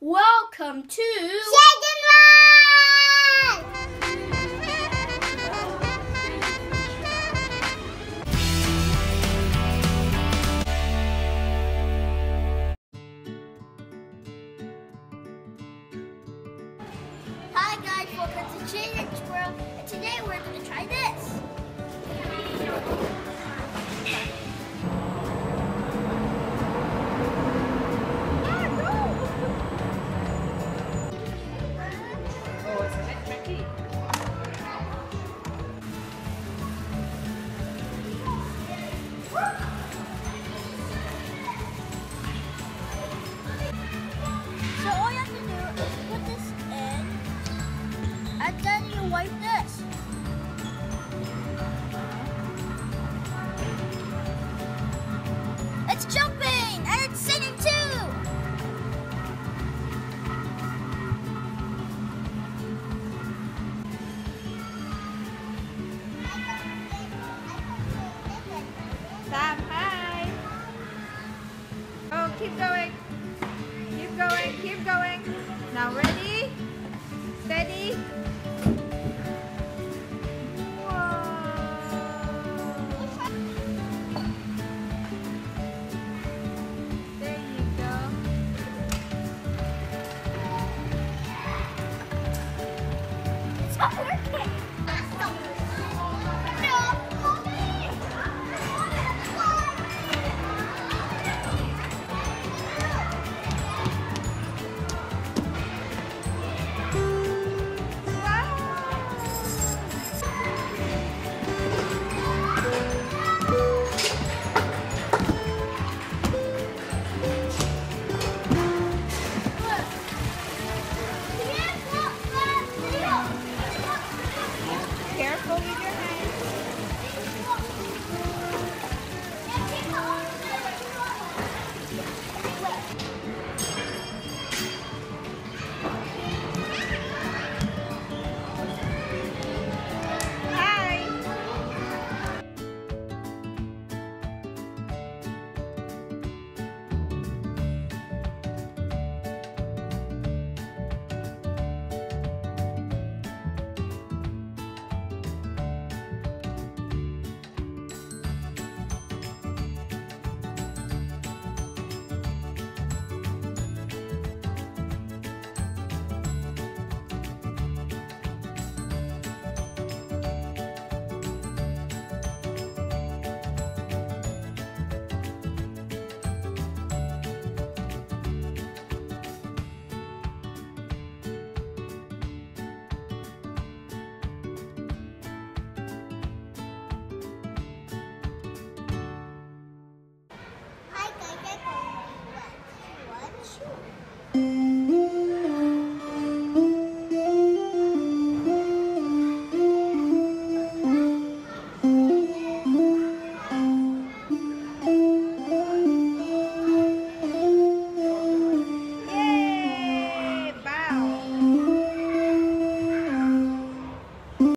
welcome to Chicken Run! Hi guys, welcome to Children's World, and today we're going to try this. In, then you wipe this. It's jumping and it's singing too. Sam, hi. Oh, keep going. Keep going, keep going. Now ready? Steady. over here.